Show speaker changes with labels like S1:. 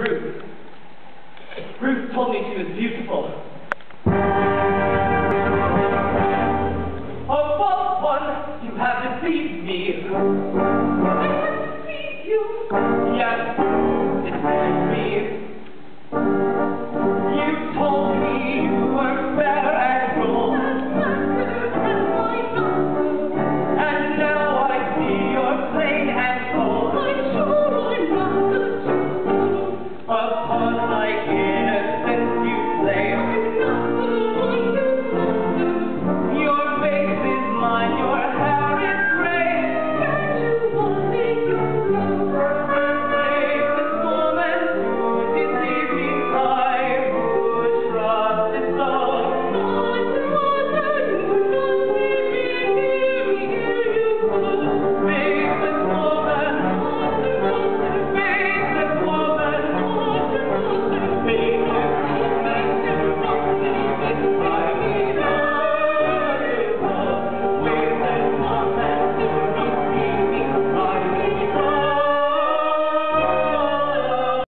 S1: Ruth. Ruth told me she was beautiful. Oh, I want one, you have deceived me.